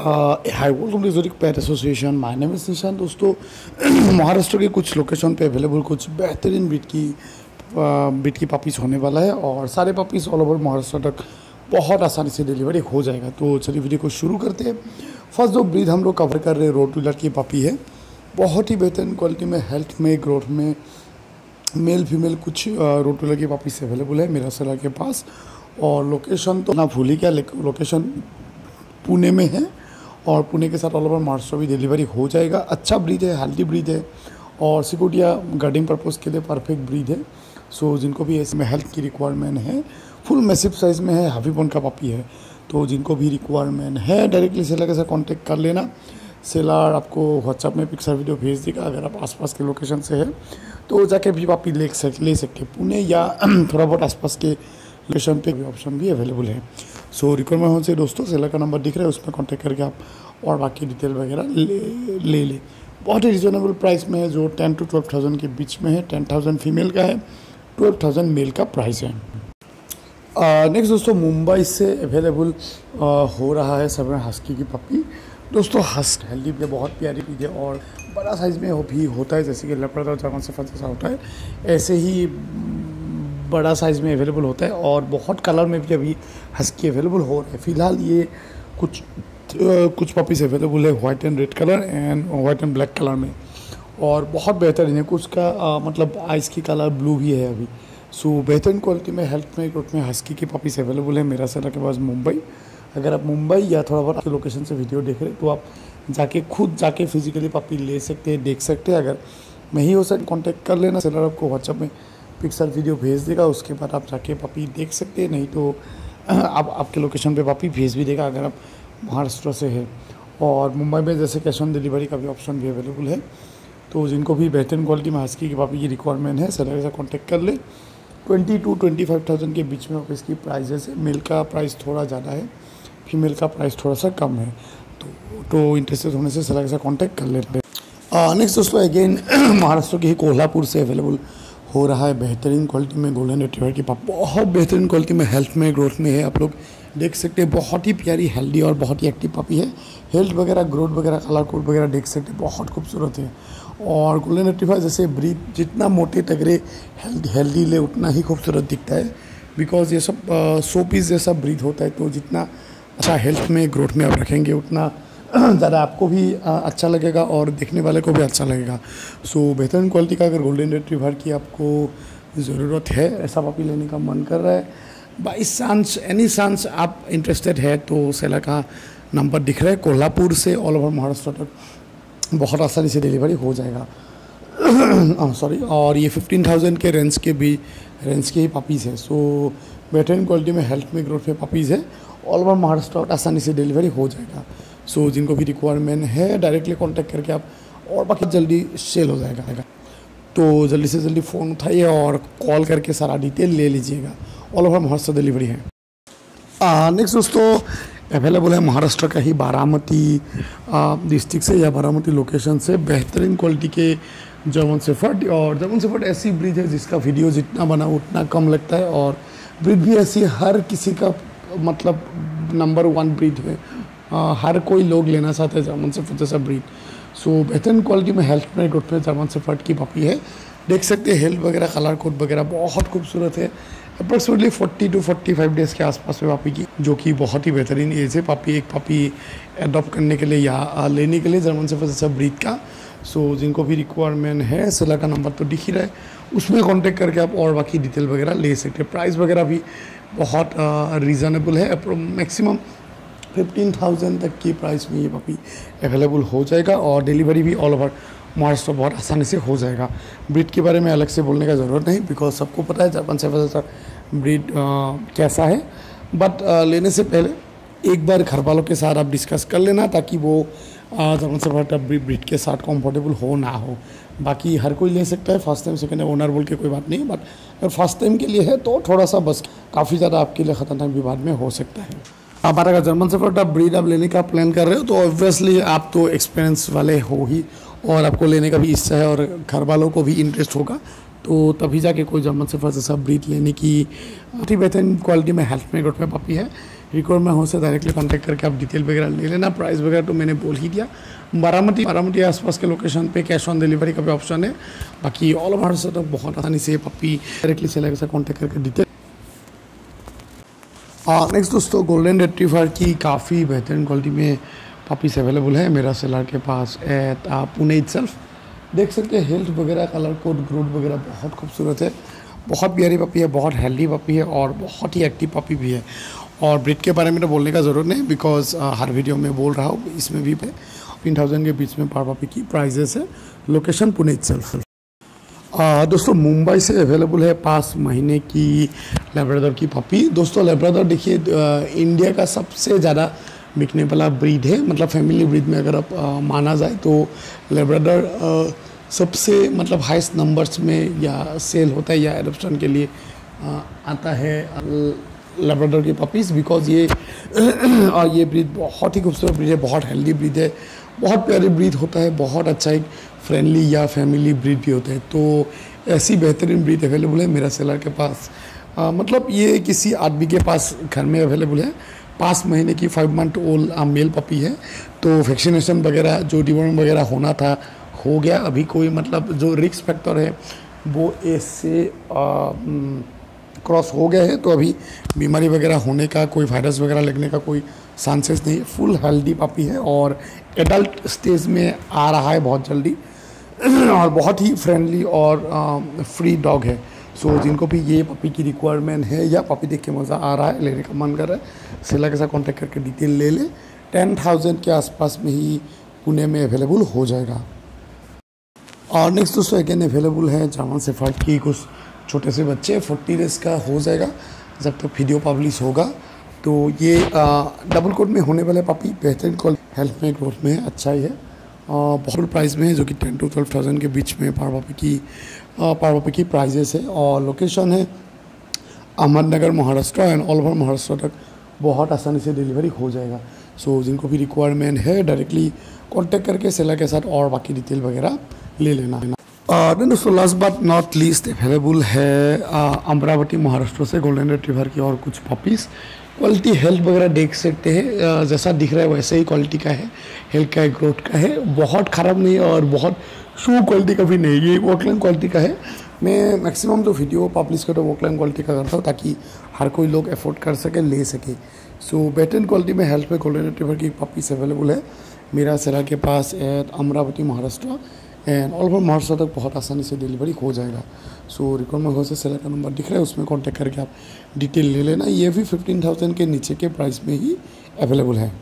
High welcome to जोरिक association my name is Nishan दोस्तों। महाराष्ट्र के कुछ लोकेशन पे अवेलेबल कुछ बेहतरीन बीट की बीट की पपीस होने वाला है और सारे पपीस ऑल ओवर महाराष्ट्र तक बहुत आसानी से डिलीवरी हो जाएगा। तो चलिए वीडियो को शुरू करते हैं। फ़र्स्ट जो ब्रीड हम लोग कवर कर रहे हैं रोड टूलर की पपी है। बहुत ही बेहतरीन क्वालिटी में हेल्थ में ग्रोथ में मेल फीमेल कुछ रोड टूलर की पपीस अवेलेबल है मेरा सलाह के पास। और लोकेशन तो ना भूली क्या लोकेशन पुणे में है। और पुणे के साथ ऑल ओवर महाराष्ट्र भी डिलीवरी हो जाएगा। अच्छा ब्रीड है हेल्दी ब्रीड है और सिक्योरिटिया गार्डिंग पर्पज़ के लिए परफेक्ट ब्रीड है। सो जिनको भी ऐसे में हेल्थ की रिक्वायरमेंट है फुल मैसिव साइज़ में है हावी बोन का पापी है। तो जिनको भी रिक्वायरमेंट है डायरेक्टली सेलर के साथ कॉन्टेक्ट कर लेना। सेलर आपको व्हाट्सअप में पिक्चर वीडियो भेज देगा, अगर आप आसपास के लोकेशन से है। तो जाके भी पापी ले सक, ले सकते पुणे या थोड़ा बहुत आसपास के लोकेशन पे भी ऑप्शन भी अवेलेबल है। सो रिक्वायरमेंट हो से दोस्तों सेलर का नंबर दिख रहा है, उसमें कॉन्टेक्ट करके आप और बाकी डिटेल वगैरह ले ले ले। बहुत ही रिजनेबल प्राइस में है, जो टेन टू ट्वेल्व थाउज़ेंड के बीच में है टेन थाउज़ेंड फीमेल का है ट्वेल्व थाउज़ेंड मेल का प्राइस है। नेक्स्ट दोस्तों, मुंबई से अवेलेबल हो रहा है सब हस्की की पप्पी दोस्तों हस्क हेल्दी भी बहुत प्यारी है और बड़ा साइज़ में हो भी होता है, जैसे कि लेपर्ड और जर्मन से जैसा होता है। ऐसे ही बड़ा साइज़ में अवेलेबल होता है और बहुत कलर में भी अभी हस्की अवेलेबल हो रहा है। फ़िलहाल ये कुछ कुछ पपीज़ अवेलेबल है white and red colour and white and black colour में। और बहुत बेहतरीन है। कुछ का आ, मतलब आइस की कलर ब्लू भी है अभी। सो बेहतरीन क्वालिटी में हेल्थ में ग्रोथ में हस्की की पपीज़ अवेलेबल है मेरा सर के पास मुंबई। अगर आप मुंबई या थोड़ा बहुत लोकेशन से वीडियो देख रहे तो आप जाके खुद जाके फिजिकली पपी ले सकते हैं देख सकते हैं। अगर नहीं हो सकते कॉन्टैक्ट कर लेना सेलर आपको व्हाट्सअप में पिक्सल वीडियो भेज देगा, उसके बाद आप जाके पपी देख सकते हैं, नहीं तो आप, आपके लोकेशन पे पपी भेज भी देगा अगर आप महाराष्ट्र से है। और मुंबई में जैसे कैश ऑन डिलीवरी का भी ऑप्शन भी अवेलेबल है तो जिनको भी बेहतरीन क्वालिटी में हस्की की पापी की रिक्वायरमेंट है सैलरी से कॉन्टेक्ट कर ले। Twenty two twenty five thousand के बीच में आप इसकी प्राइजेस है मेल का प्राइस थोड़ा ज़्यादा है फीमेल का प्राइस थोड़ा सा कम है तो तो इंटरेस्टेड होने से सैलरी से कॉन्टैक्ट कर लेते हैं। नेक्स्ट दोस्तों अगेन महाराष्ट्र के ही कोल्हापुर से अवेलेबल हो रहा है बेहतरीन क्वालिटी में गोल्डन रिट्रीवर की। पाप बहुत बेहतरीन क्वालिटी में हेल्थ में ग्रोथ में है। आप लोग देख सकते हैं, बहुत ही प्यारी हेल्दी और बहुत ही एक्टिव पपी है। हेल्थ वगैरह ग्रोथ वगैरह कलर कोड वगैरह देख सकते हैं, बहुत खूबसूरत है। और गोल्डन रिट्रीवर जैसे ब्रीथ जितना मोटे तगड़े हेल्दी ले, उतना ही खूबसूरत दिखता है। बिकॉज़ ये सब सो पीस जैसा ब्रीथ होता है तो जितना अच्छा हेल्थ में ग्रोथ में आप रखेंगे, उतना ज़्यादा आपको भी अच्छा लगेगा और देखने वाले को भी अच्छा लगेगा। सो बेहतरीन क्वालिटी का अगर गोल्डन रिट्रीवर की आपको ज़रूरत है, ऐसा पापी लेने का मन कर रहा है बाई चांस एनी चांस आप इंटरेस्टेड है तो सेला का नंबर दिख रहा है कोल्हापुर से ऑल ओवर महाराष्ट्र तक। बहुत आसानी से डिलीवरी हो जाएगा। सॉरी और ये फिफ्टीन थाउज़ेंड के रेंज के भी रेंज के ही पपीज़ है। सो बेहतरीन क्वालिटी में हेल्थ में ग्रोथ में पपीज़ है। ऑल ओवर महाराष्ट्र आसानी से डिलीवरी हो जाएगा। सो so, जिनको भी रिक्वायरमेंट है डायरेक्टली कॉन्टैक्ट करके आप और बाकी जल्दी सेल हो जाएगा तो जल्दी से जल्दी फ़ोन उठाइए और कॉल करके सारा डिटेल ले लीजिएगा। ऑल ओवर महाराष्ट्र डिलीवरी है। नेक्स्ट दोस्तों अवेलेबल है महाराष्ट्र का ही बारामती डिस्ट्रिक्ट से या बारामती लोकेशन से बेहतरीन क्वालिटी के जर्मन सेफर्ट और जर्मन सेफर्ट ऐसी ब्रिज है जिसका वीडियो जितना बना उतना कम लगता है और ब्रिज भी ऐसी हर किसी का मतलब नंबर वन ब्रिज है। आ, हर कोई लोग लेना चाहते हैं जर्मन से जैसा ब्रीड सो बेहतरीन क्वालिटी में हेल्थ में गुड पे जर्मन से की पपी है। देख सकते हैं हेल्थ वगैरह कलर कोड वगैरह बहुत खूबसूरत है। अप्रॉक्सीमेटली 40 टू 45 डेज़ के आसपास में पापी की जो कि बहुत ही बेहतरीन एज है पापी एक पापी अडॉप्ट करने के लिए या लेने के लिए जर्मन से जैसा ब्रीड का। सो so, जिनको भी रिक्वायरमेंट है सलाह का नंबर तो दिख ही रहा है। उसमें कांटेक्ट करके आप और बाकी डिटेल वगैरह ले सकते हैं। प्राइस वगैरह भी बहुत रीज़नेबल है। मैक्सिमम फिफ्टीन थाउज़ेंड तक की प्राइस में ये पपी अवेलेबल हो जाएगा और डिलीवरी भी ऑल ओवर महाराष्ट्र बहुत आसानी से हो जाएगा। ब्रीड के बारे में अलग से बोलने का ज़रूरत नहीं बिकॉज़ सबको पता है जापान सेवन सर ब्रीड कैसा है। बट लेने से पहले एक बार घर वालों के साथ आप डिस्कस कर लेना ताकि वो जापान जर्मन से ब्रीड के साथ कंफर्टेबल हो ना हो। बाकी हर कोई ले सकता है फ़र्स्ट टाइम सेकेंड ओनर बोल के कोई बात नहीं बट अगर फ़र्स्ट टाइम के लिए है तो थोड़ा सा बस काफ़ी ज़्यादा आपके लिए ख़तरनाक विवाद में हो सकता है। हमारा अगर जर्मन सेफर्ट आप ब्रीड आप लेने का प्लान कर रहे हो तो ऑब्वियसली आप तो एक्सपीरियंस वाले हो ही, और आपको लेने का भी इच्छा है और घर वालों को भी इंटरेस्ट होगा। तो तभी जाके कोई जर्मन से फ़र्स्ट ऐसा ब्रीथ लेने की ठीक बेहतरीन क्वालिटी में हेल्थ में ग्रोथ में पपी है। रिकॉर्ड में हो से डायरेक्टली कॉन्टैक्ट करके आप डिटेल वगैरह ले लेना प्राइस वगैरह तो मैंने बोल ही दिया। बारामती बारामती आसपास के लोकेशन पे कैश ऑन डिलीवरी का भी ऑप्शन है। बाकी ऑल ओवर से तो बहुत आसानी से पपी डायरेक्टली सेलर से कॉन्टेक्ट करके डिटेल नेक्स्ट दोस्तों गोल्डन रेट्रीफर की काफ़ी बेहतरीन क्वालिटी में पपीस अवेलेबल है। मेरा सेलर के पास एट पुणे इट देख सकते हैं। हेल्थ वगैरह कलर कोड ग्रोथ वगैरह बहुत खूबसूरत है। बहुत प्यारी पपी है, बहुत हेल्दी पपी है और बहुत ही एक्टिव पपी भी है। और ब्रिड के बारे में तो बोलने का ज़रूरत नहीं बिकॉज़ हर वीडियो में बोल रहा हूँ, इसमें भी फिफ्टीन थाउज़ेंड के बीच में पर पपी की प्राइजेस है। लोकेशन पुणे इट्सल्फ दोस्तों मुंबई से अवेलेबल है पाँच महीने की लेब्राडोर की पपी दोस्तों लेब्राडोर देखिए इंडिया का सबसे ज़्यादा बिकने वाला ब्रीड है। मतलब फैमिली ब्रीड में अगर आप आ, माना जाए तो लेब्राडोर सबसे मतलब हाईएस्ट नंबर्स में या सेल होता है या एडप्शन के लिए आ, आता है लेब्राडोर की पपीज़ बिकॉज़ ये और ये ब्रीड बहुत ही खूबसूरत ब्रीड है बहुत हेल्दी ब्रीड है। बहुत प्यारी ब्रीड होता है बहुत अच्छा एक फ्रेंडली या फैमिली ब्रीड भी होता है। तो ऐसी बेहतरीन ब्रीड अवेलेबल है मेरा सेलर के पास। आ, मतलब ये किसी आदमी के पास घर में अवेलेबल है। पाँच महीने की five month old male puppy है। तो वैक्सीनेशन वगैरह जो डिवॉर्म वगैरह होना था हो गया। अभी कोई मतलब जो रिक्स फैक्टर है वो ऐसे क्रॉस हो गए हैं तो अभी बीमारी वगैरह होने का कोई वायरस वगैरह लगने का कोई चांसेस नहीं है। फुल हेल्दी पापी है और एडल्ट स्टेज में आ रहा है बहुत जल्दी। और बहुत ही फ्रेंडली और फ्री डॉग है। सो so, जिनको भी ये पपी की रिक्वायरमेंट है या पपी देख के मज़ा आ रहा है लेने का मन कर रहा है सेला के साथ कॉन्टैक्ट करके डिटेल ले ले। टेन थाउज़ेंड के आसपास में ही पुणे में अवेलेबल हो जाएगा। और नेक्स्ट दोस्तों अगेन अवेलेबल है जामान सेफर्ट की कुछ छोटे से बच्चे फोर्टी डेज़ का हो जाएगा जब तक तो वीडियो पब्लिश होगा। तो ये आ, डबल कोट में होने वाले पापी बेहतरीन कॉल हेल्थ में ग्रोथ में है अच्छा ही है। बहुत प्राइस में है जो कि टेन टू ट्वेल्व थाउज़ेंड के बीच में पार पपी की पार पपी की प्राइजेस है। और लोकेशन है Ahmednagar Maharashtra and all over Maharashtra तक बहुत आसानी से डिलीवरी हो जाएगा। सो so, जिनको भी रिक्वायरमेंट है डायरेक्टली कॉन्टेक्ट करके सेलर के साथ और बाकी डिटेल वगैरह ले लेना। देन दोस्तों last but not least available है अमरावती महाराष्ट्र से गोल्डन रिट्रीवर की और कुछ पपीज़ क्वालिटी हेल्थ वगैरह देख सकते हैं। जैसा दिख रहा है वैसे ही क्वालिटी का है। हेल्थ का है ग्रोथ का है। बहुत ख़राब नहीं है और बहुत शू क्वालिटी का भी नहीं ये वोकलाइन क्वालिटी का है। मैं मैक्सिमम जो वीडियो पब्लिश करता हूँ वोकलाइन क्वालिटी का करता हूँ ताकि हर कोई लोग अफोर्ड कर सके, ले सके। सो बेटर क्वालिटी में हेल्थ में गोल्डन रिट्रीवर की पपीस अवेलेबल है। मेरा सेलर के पास at Amravati Maharashtra and all over Maharashtra तक बहुत आसानी से डिलीवरी हो जाएगा। सो रिकॉर्ड में से सेलर का नंबर दिख रहा है, उसमें कॉन्टैक्ट करके आप डिटेल ले लेना। ये भी फिफ्टीन थाउज़ेंड के नीचे के प्राइस में ही अवेलेबल है।